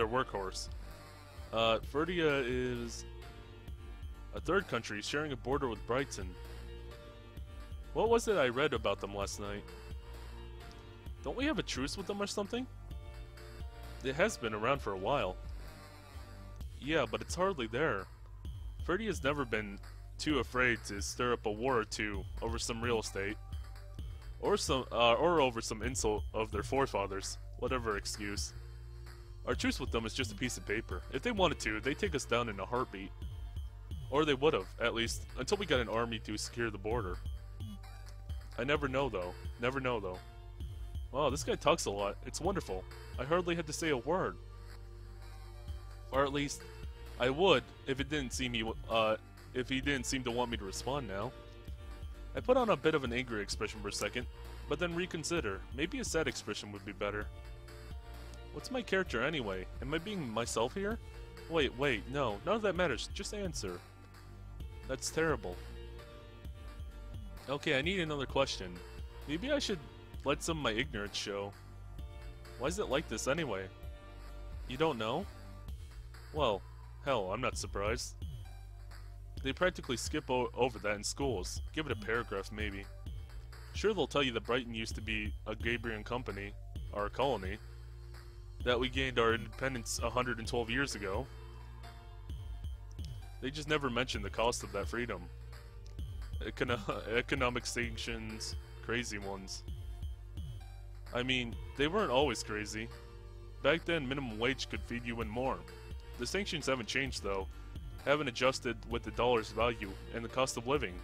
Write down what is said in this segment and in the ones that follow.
their workhorse. Uh, Ferdia is a third country sharing a border with Brighton. What was it I read about them last night? Don't we have a truce with them or something? It has been around for a while. Yeah, but it's hardly there. Ferdia has never been too afraid to stir up a war or two over some real estate, or some, uh, or over some insult of their forefathers, whatever excuse. Our truce with them is just a piece of paper. If they wanted to, they'd take us down in a heartbeat. Or they would have, at least, until we got an army to secure the border. I never know, though. Never know, though. Wow, this guy talks a lot. It's wonderful. I hardly had to say a word. Or at least, I would if it didn't seem he, uh, if he didn't seem to want me to respond now. I put on a bit of an angry expression for a second, but then reconsider. Maybe a sad expression would be better. What's my character anyway? Am I being myself here? Wait, wait, no, none of that matters. Just answer. That's terrible. Okay, I need another question. Maybe I should let some of my ignorance show. Why is it like this anyway? You don't know? Well, hell, I'm not surprised. They practically skip over that in schools. Give it a paragraph, maybe. Sure, they'll tell you that Brighton used to be a Gabrian company, or a colony, that we gained our independence 112 years ago. They just never mentioned the cost of that freedom. Econo economic sanctions, crazy ones. I mean, they weren't always crazy. Back then, minimum wage could feed you and more. The sanctions haven't changed, though, haven't adjusted with the dollar's value and the cost of living.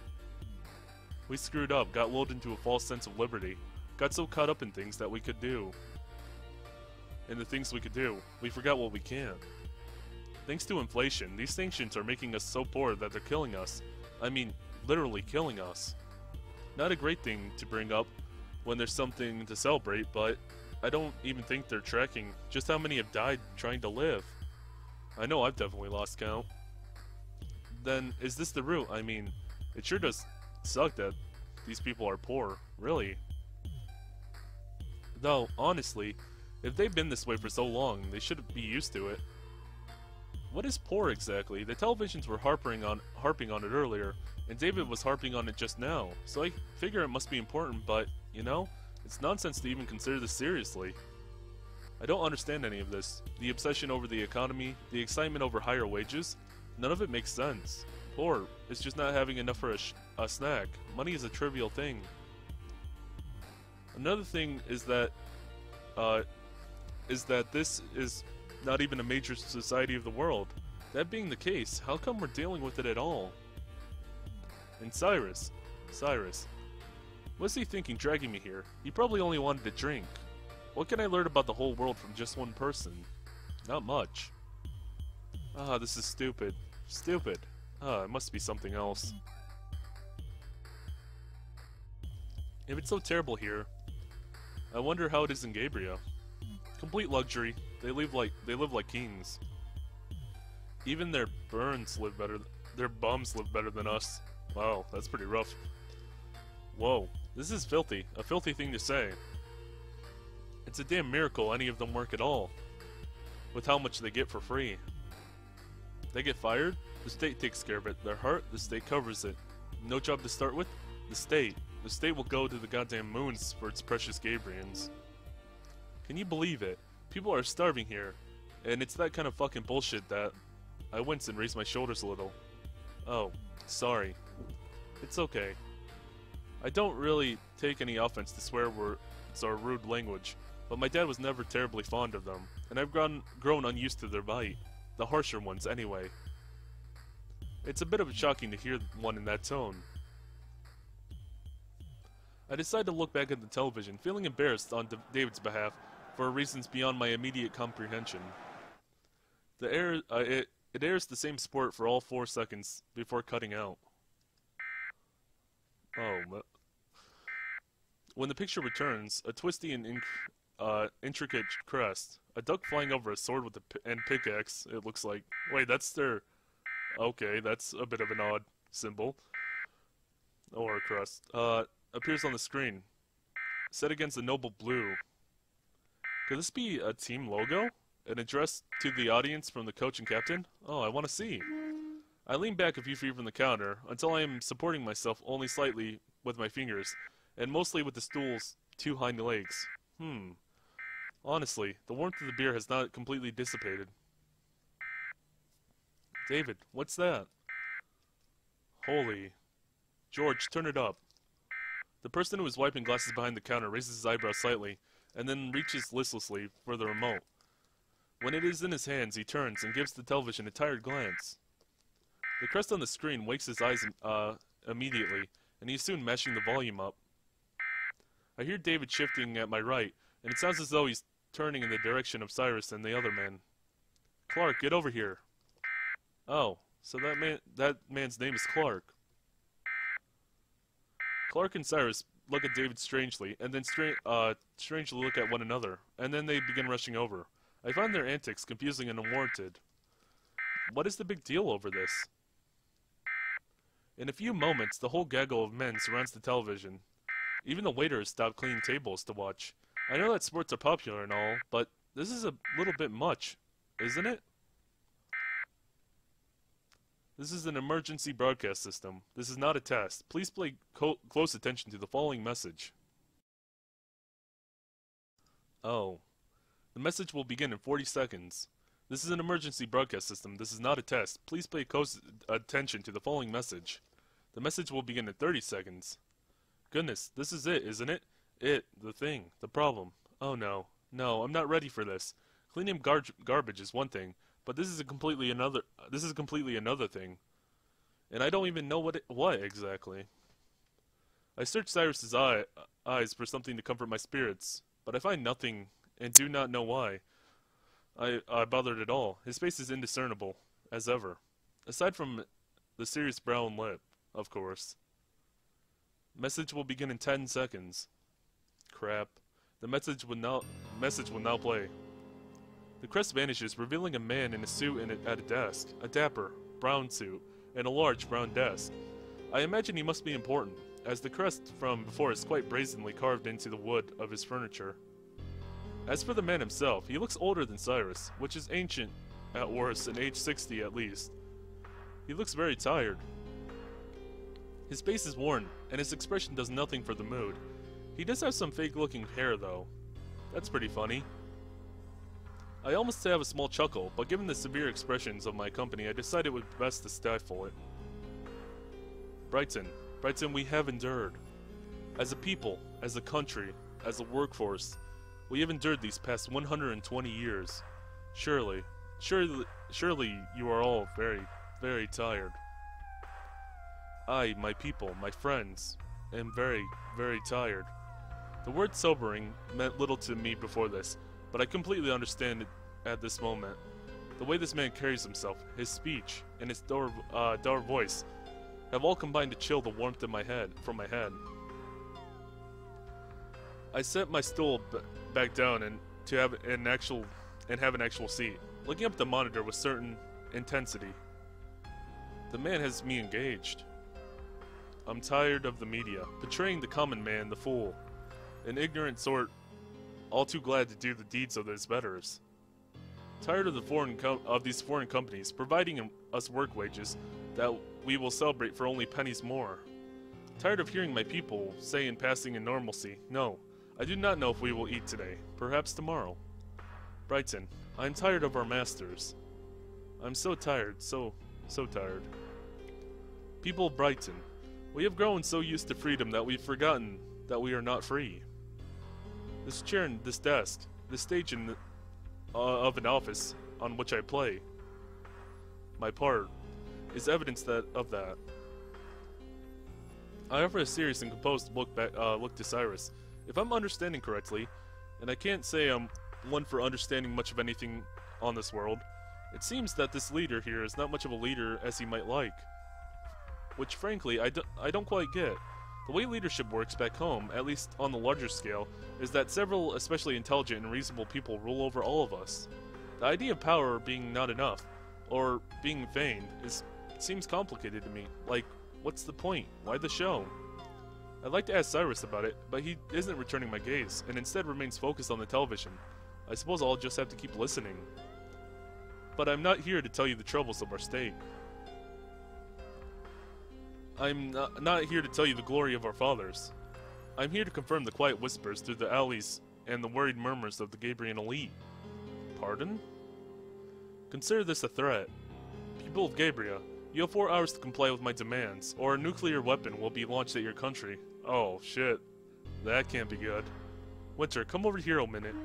We screwed up, got lulled into a false sense of liberty, got so caught up in things that we could do. In the things we could do, we forgot what we can't. Thanks to inflation, these sanctions are making us so poor that they're killing us. I mean, literally killing us. Not a great thing to bring up when there's something to celebrate, but I don't even think they're tracking just how many have died trying to live. I know I've definitely lost count. Then, is this the root? I mean, it sure does suck that these people are poor, really. Though, honestly, if they've been this way for so long, they should be used to it. What is poor exactly? The televisions were harping on harping on it earlier, and David was harping on it just now, so I figure it must be important, but, you know, it's nonsense to even consider this seriously. I don't understand any of this. The obsession over the economy, the excitement over higher wages, none of it makes sense. Poor is just not having enough for a, a snack. Money is a trivial thing. Another thing is that, uh, is that this is not even a major society of the world. That being the case, how come we're dealing with it at all? And Cyrus, Cyrus, what's he thinking dragging me here? He probably only wanted to drink. What can I learn about the whole world from just one person? Not much. Ah, this is stupid. Stupid. Ah, it must be something else. If it's so terrible here, I wonder how it is in Gabria. Complete luxury. They live like they live like kings. Even their burns live better. Their bums live better than us. Wow, that's pretty rough. Whoa, this is filthy. A filthy thing to say. It's a damn miracle any of them work at all. With how much they get for free. They get fired? The state takes care of it. Their heart, the state covers it. No job to start with? The state. The state will go to the goddamn moons for its precious Gabrians. Can you believe it? People are starving here. And it's that kind of fucking bullshit that I wince and raise my shoulders a little. Oh, sorry. It's okay. I don't really take any offense to swear words or rude language, but my dad was never terribly fond of them, and I've grown, grown unused to their bite. The harsher ones, anyway. It's a bit of a shocking to hear one in that tone. I decided to look back at the television, feeling embarrassed on D David's behalf for reasons beyond my immediate comprehension. The air, uh, it, it airs the same sport for all four seconds before cutting out. Oh, when the picture returns, a twisty and inc uh, intricate crest, a duck flying over a sword with a and pickaxe, it looks like. Wait, that's their... Okay, that's a bit of an odd symbol. Or a crest. Uh, appears on the screen. Set against the noble blue. Could this be a team logo? An address to the audience from the coach and captain? Oh, I want to see. I lean back a few feet from the counter until I am supporting myself only slightly with my fingers, and mostly with the stool's two hind legs. Hmm. Honestly, the warmth of the beer has not completely dissipated. David, what's that? Holy. George, turn it up. The person who is wiping glasses behind the counter raises his eyebrows slightly, and then reaches listlessly for the remote. When it is in his hands, he turns and gives the television a tired glance. The crest on the screen wakes his eyes uh, immediately, and he is soon mashing the volume up. I hear David shifting at my right, and it sounds as though he's turning in the direction of Cyrus and the other man. Clark, get over here. Oh, so that man that man's name is Clark. Clark and Cyrus look at David strangely, and then stra uh, strangely look at one another, and then they begin rushing over. I find their antics confusing and unwarranted. What is the big deal over this? In a few moments, the whole gaggle of men surrounds the television. Even the waiters stop cleaning tables to watch. I know that sports are popular and all, but this is a little bit much, isn't it? This is an emergency broadcast system. This is not a test. Please pay close attention to the following message. Oh. The message will begin in 40 seconds. This is an emergency broadcast system. This is not a test. Please pay close attention to the following message. The message will begin in 30 seconds. Goodness, this is it, isn't it? It, the thing, the problem. Oh no. No, I'm not ready for this. Cleaning gar garbage is one thing, but this is a completely another. This is completely another thing, and I don't even know what it, what exactly. I search Cyrus's eye, eyes for something to comfort my spirits, but I find nothing, and do not know why. I I bothered at all. His face is indiscernible, as ever, aside from the serious brown lip, of course. Message will begin in ten seconds. Crap. The message will now message will now play. The crest vanishes, revealing a man in a suit and at a desk. A dapper, brown suit, and a large brown desk. I imagine he must be important, as the crest from before is quite brazenly carved into the wood of his furniture. As for the man himself, he looks older than Cyrus, which is ancient at worst and age 60 at least. He looks very tired. His face is worn, and his expression does nothing for the mood. He does have some fake looking hair though. That's pretty funny. I almost have a small chuckle, but given the severe expressions of my company, I decided it would be best to stifle it. Brighton, Brighton, we have endured. As a people, as a country, as a workforce, we have endured these past 120 years. Surely, surely, surely you are all very, very tired. I, my people, my friends, am very, very tired. The word sobering meant little to me before this, but I completely understand it at this moment. The way this man carries himself, his speech, and his dour, uh, dour voice have all combined to chill the warmth in my head from my head. I set my stool back down and to have an actual and have an actual seat, looking up the monitor with certain intensity. The man has me engaged. I'm tired of the media, portraying the common man, the fool, an ignorant sort all too glad to do the deeds of those betters. Tired of the foreign of these foreign companies providing us work wages that we will celebrate for only pennies more. Tired of hearing my people say in passing in normalcy, no, I do not know if we will eat today, perhaps tomorrow. Brighton, I am tired of our masters. I'm so tired, so, so tired. People of Brighton, we have grown so used to freedom that we've forgotten that we are not free. This chair and this desk, this stage in the, uh, of an office on which I play, my part, is evidence that of that. I offer a serious and composed look back, uh, look to Cyrus. If I'm understanding correctly, and I can't say I'm one for understanding much of anything on this world, it seems that this leader here is not much of a leader as he might like. Which frankly, I, do, I don't quite get. The way leadership works back home, at least on the larger scale, is that several especially intelligent and reasonable people rule over all of us. The idea of power being not enough, or being vain, is seems complicated to me. Like, what's the point? Why the show? I'd like to ask Cyrus about it, but he isn't returning my gaze, and instead remains focused on the television. I suppose I'll just have to keep listening. But I'm not here to tell you the troubles of our state. I'm not, here to tell you the glory of our fathers. I'm here to confirm the quiet whispers through the alleys and the worried murmurs of the Gabrian elite. Pardon? Consider this a threat. People of Gabria, you have four hours to comply with my demands, or a nuclear weapon will be launched at your country. Oh, shit. That can't be good. Winter, come over here a minute.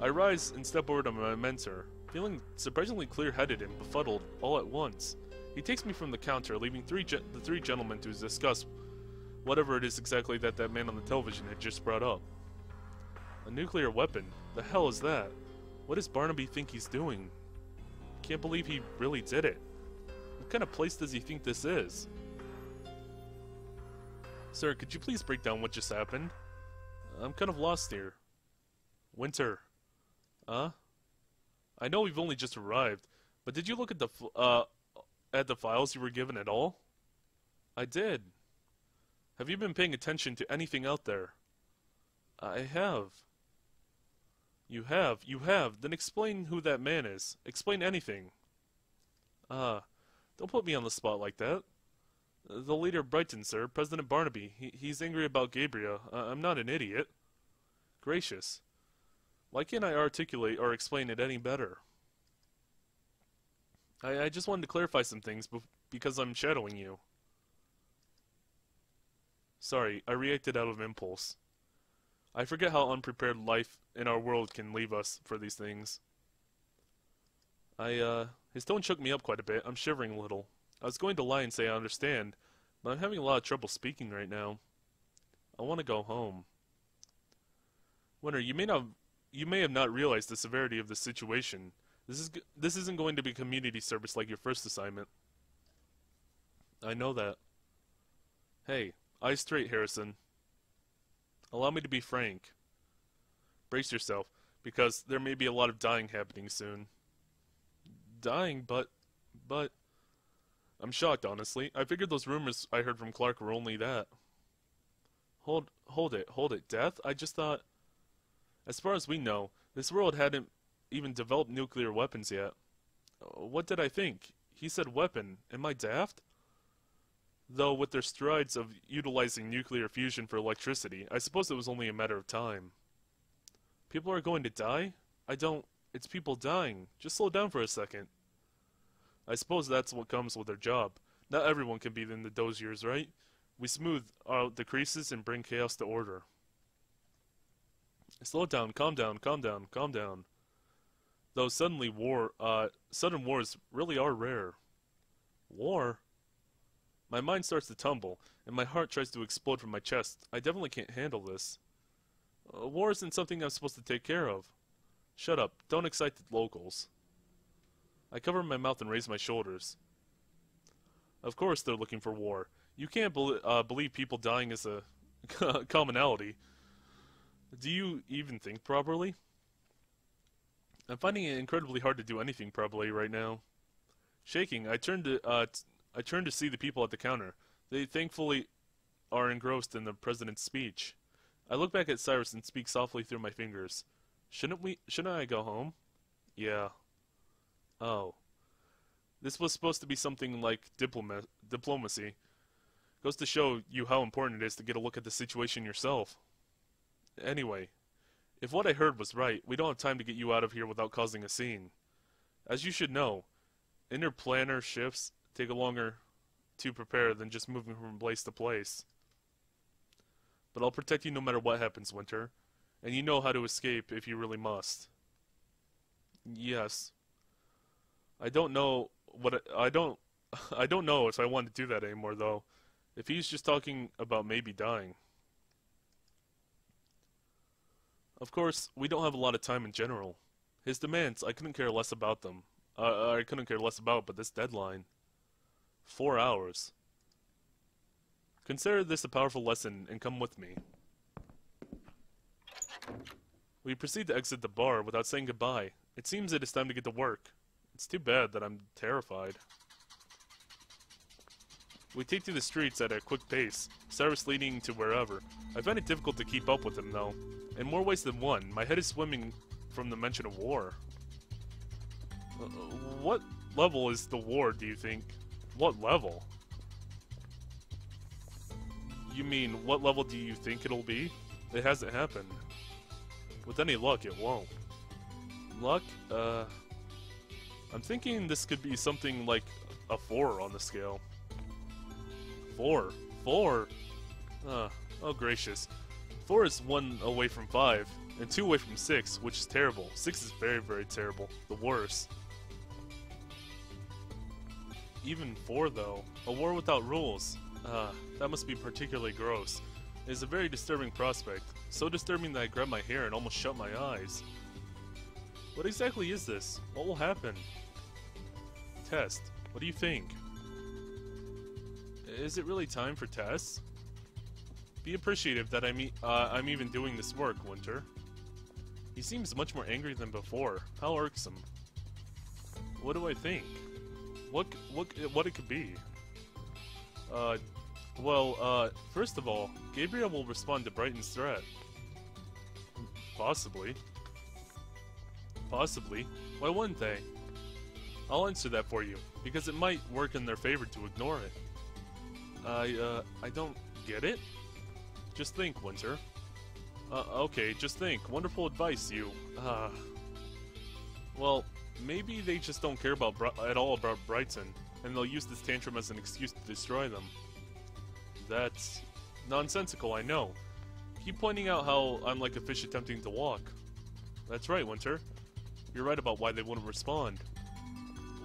I rise and step over to my mentor, feeling surprisingly clear-headed and befuddled all at once. He takes me from the counter, leaving three the three gentlemen to discuss whatever it is exactly that that man on the television had just brought up. A nuclear weapon? The hell is that? What does Barnaby think he's doing? Can't believe he really did it. What kind of place does he think this is? Sir, could you please break down what just happened? I'm kind of lost here. Winter. Huh? I know we've only just arrived, but did you look at the uh at the files you were given at all? I did. Have you been paying attention to anything out there? I have. You have, you have. Then explain who that man is. Explain anything. Ah, uh, don't put me on the spot like that. The leader of Brighton, sir, President Barnaby. He, he's angry about Gabria. Uh, I'm not an idiot. Gracious. Why can't I articulate or explain it any better? I, I just wanted to clarify some things because I'm shadowing you. Sorry, I reacted out of impulse. I forget how unprepared life in our world can leave us for these things. I, uh, his tone shook me up quite a bit. I'm shivering a little. I was going to lie and say I understand, but I'm having a lot of trouble speaking right now. I want to go home. Winter, you may not, you may have not realized the severity of the situation. This is, this isn't going to be community service like your first assignment. I know that. Hey, eyes straight, Harrison. Allow me to be frank. Brace yourself, because there may be a lot of dying happening soon. Dying, but... but... I'm shocked, honestly. I figured those rumors I heard from Clark were only that. Hold, hold it, hold it. Death? I just thought... As far as we know, this world hadn't even developed nuclear weapons yet. Uh, what did I think? He said weapon. Am I daft? Though with their strides of utilizing nuclear fusion for electricity, I suppose it was only a matter of time. People are going to die? I don't... It's people dying. Just slow down for a second. I suppose that's what comes with their job. Not everyone can be in the doziers, right? We smooth out the creases and bring chaos to order. Slow down, calm down, calm down, calm down. Though suddenly war, uh, sudden wars really are rare. War? My mind starts to tumble, and my heart tries to explode from my chest. I definitely can't handle this. Uh, war isn't something I'm supposed to take care of. Shut up. Don't excite the locals. I cover my mouth and raise my shoulders. Of course they're looking for war. You can't be uh, believe people dying is a commonality. Do you even think properly? I'm finding it incredibly hard to do anything properly right now. Shaking, I turn to uh, I turn to see the people at the counter. They thankfully are engrossed in the president's speech. I look back at Cyrus and speak softly through my fingers. Shouldn't we shouldn't I go home? Yeah. Oh. This was supposed to be something like diploma diplomacy. Goes to show you how important it is to get a look at the situation yourself. Anyway, if what I heard was right, we don't have time to get you out of here without causing a scene. As you should know, interplanar shifts take longer to prepare than just moving from place to place. But I'll protect you no matter what happens, Winter. And you know how to escape if you really must. Yes. I don't know what I, I don't I don't know if I want to do that anymore though. If he's just talking about maybe dying. Of course, we don't have a lot of time in general. His demands, I couldn't care less about them. Uh, I couldn't care less about, but this deadline. Four hours. Consider this a powerful lesson and come with me. We proceed to exit the bar without saying goodbye. It seems it is time to get to work. It's too bad that I'm terrified. We take to the streets at a quick pace, Cyrus leading to wherever. I find it difficult to keep up with him, though. In more ways than one, my head is swimming from the mention of war. Uh, what level is the war, do you think? What level? You mean, what level do you think it'll be? It hasn't happened. With any luck, it won't. Luck? Uh... I'm thinking this could be something like a 4 on the scale. 4? 4? Uh, oh gracious. 4 is 1 away from 5, and 2 away from 6, which is terrible. 6 is very, very terrible. The worst. Even 4, though. A war without rules. Uh, that must be particularly gross. It is a very disturbing prospect. So disturbing that I grab my hair and almost shut my eyes. What exactly is this? What will happen? Test. What do you think? Is it really time for tests? Be appreciative that I'm, e uh, I'm even doing this work, Winter. He seems much more angry than before. How irksome. What do I think? What what what it could be? Uh, well, uh, first of all, Gabria will respond to Brighton's threat. Possibly. Possibly. Why wouldn't they? I'll answer that for you, because it might work in their favor to ignore it. I, uh, I don't get it? Just think, Winter. Uh, okay, just think. Wonderful advice, you. Uh... Well, maybe they just don't care about Bri at all about Brighton, and they'll use this tantrum as an excuse to destroy them. That's nonsensical, I know. Keep pointing out how I'm like a fish attempting to walk. That's right, Winter. You're right about why they wouldn't respond.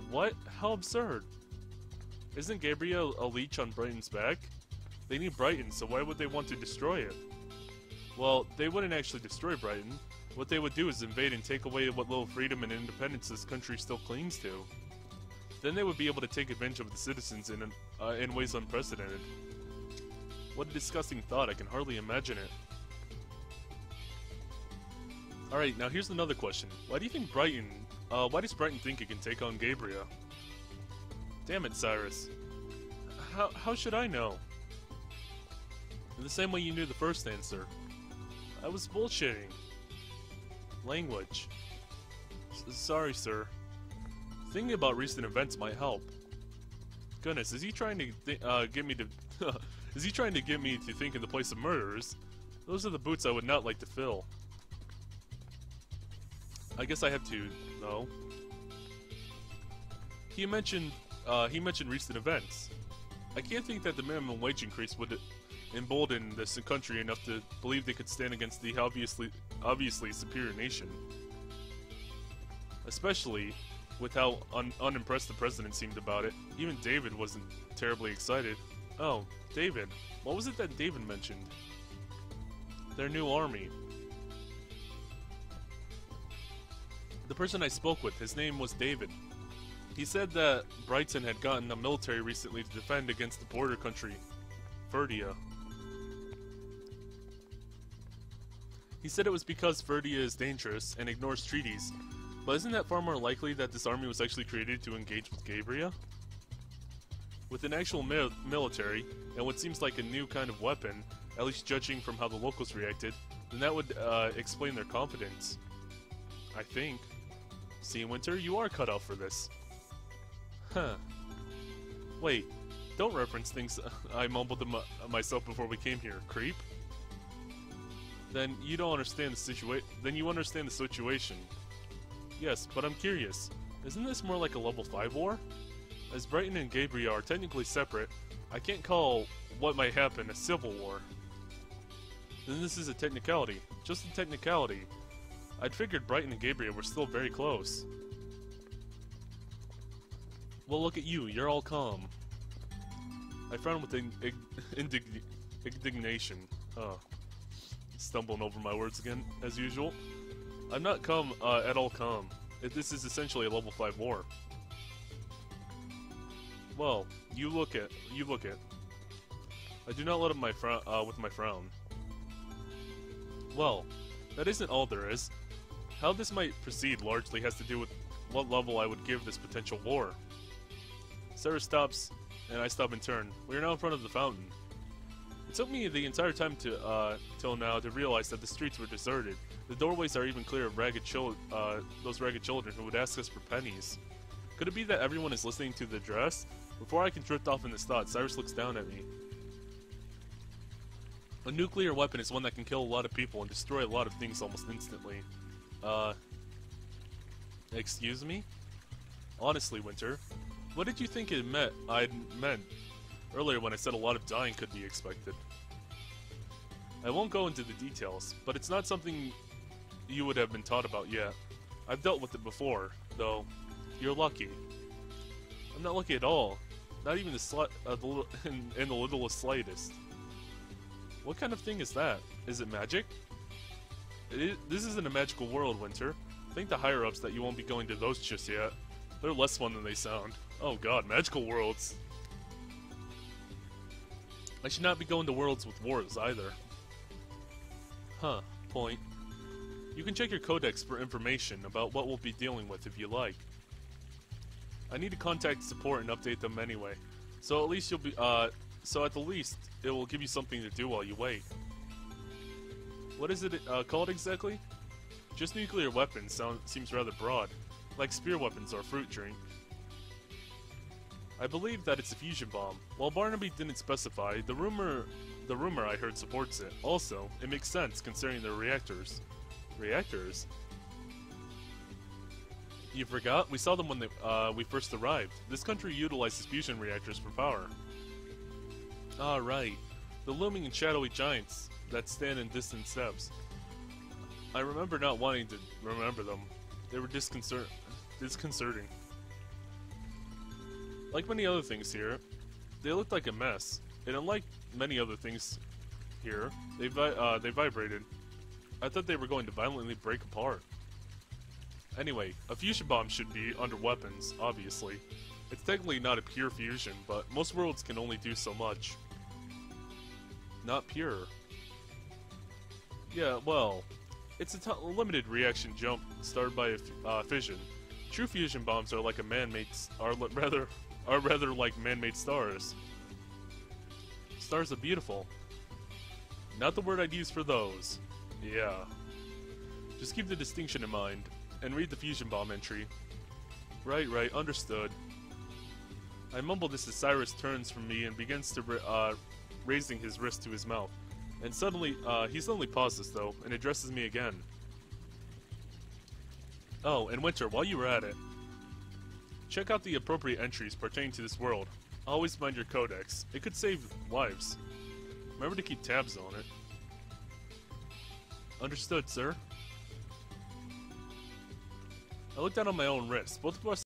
What? How absurd. Isn't Gabria a leech on Brighton's back? They need Brighton, so why would they want to destroy it? Well, they wouldn't actually destroy Brighton. What they would do is invade and take away what little freedom and independence this country still clings to. Then they would be able to take advantage of the citizens in, uh, in ways unprecedented. What a disgusting thought, I can hardly imagine it. Alright, now here's another question. Why do you think Brighton uh, why does Brighton think it can take on Gabria? Damn it, Cyrus. How, how should I know? In the same way you knew the first answer. I was bullshitting. Language. S sorry, sir. Thinking about recent events might help. Goodness, is he trying to uh, get me to... is he trying to get me to think in the place of murderers? Those are the boots I would not like to fill. I guess I have to know. He mentioned uh, he mentioned recent events. I can't think that the minimum wage increase would embolden this country enough to believe they could stand against the obviously obviously superior nation. Especially with how un unimpressed the president seemed about it. Even David wasn't terribly excited. Oh, David. What was it that David mentioned? Their new army. The person I spoke with, his name was David. He said that Brighton had gotten a military recently to defend against the border country, Ferdia. He said it was because Ferdia is dangerous and ignores treaties, but isn't that far more likely that this army was actually created to engage with Gabria? With an actual mi military, and what seems like a new kind of weapon, at least judging from how the locals reacted, then that would uh, explain their confidence. I think. See, Winter, you are cut out for this. Huh. Wait, don't reference things I mumbled to myself before we came here, creep. Then you don't understand the situation. Then you understand the situation. Yes, but I'm curious. Isn't this more like a level 5 war? As Brighton and Gabria are technically separate, I can't call what might happen a civil war. Then this is a technicality. Just a technicality. I'd figured Brighton and Gabria were still very close. Well, look at you, you're all calm. I frowned with in indig indignation. Uh, stumbling over my words again, as usual. I'm not come uh, at all calm. This is essentially a level 5 war. Well, you look at, you look at. I do not let up my frown, uh, with my frown. Well, that isn't all there is. How this might proceed largely has to do with what level I would give this potential war. Cyrus stops, and I stop in turn. We are now in front of the fountain. It took me the entire time to, uh, till now to realize that the streets were deserted. The doorways are even clear of ragged chil- uh, those ragged children who would ask us for pennies. Could it be that everyone is listening to the address? Before I can drift off in this thought, Cyrus looks down at me. A nuclear weapon is one that can kill a lot of people and destroy a lot of things almost instantly. Uh, excuse me? Honestly, Winter, what did you think it meant? I meant earlier when I said a lot of dying could be expected. I won't go into the details, but it's not something you would have been taught about yet. I've dealt with it before, though. You're lucky. I'm not lucky at all. Not even the slight, uh, the in, in the littlest slightest. What kind of thing is that? Is it magic? this isn't a magical world, Winter. Think the higher-ups that you won't be going to those just yet. They're less fun than they sound. Oh god, magical worlds. I should not be going to worlds with wars either. Huh, point. You can check your codex for information about what we'll be dealing with if you like. I need to contact support and update them anyway. So at least you'll be, uh, so at the least, it will give you something to do while you wait. What is it uh, called exactly? Just nuclear weapons sound, seems rather broad, like spear weapons or fruit drink. I believe that it's a fusion bomb. While Barnaby didn't specify, the rumor the rumor I heard supports it. Also, it makes sense considering the reactors. Reactors? You forgot? We saw them when they, uh, we first arrived. This country utilizes fusion reactors for power. Ah, right. The looming and shadowy giants that stand in distant steps. I remember not wanting to remember them. They were disconcert disconcerting. Like many other things here, they looked like a mess. And unlike many other things here, they vi uh, they vibrated. I thought they were going to violently break apart. Anyway, a fusion bomb should be under weapons, obviously. It's technically not a pure fusion, but most worlds can only do so much. Not pure. Yeah, well, it's a limited reaction jump started by a uh, fission. True fusion bombs are like a man-made are rather are rather like man-made stars. Stars are beautiful. Not the word I'd use for those. Yeah. Just keep the distinction in mind, and read the fusion bomb entry. Right, right, understood. I mumble this as Cyrus turns from me and begins to uh, raising his wrist to his mouth. And suddenly, uh, he suddenly pauses though, and addresses me again. Oh, and Winter, while you were at it, check out the appropriate entries pertaining to this world. Always mind your codex. It could save lives. Remember to keep tabs on it. Understood, sir. I looked down on my own wrist. Both of us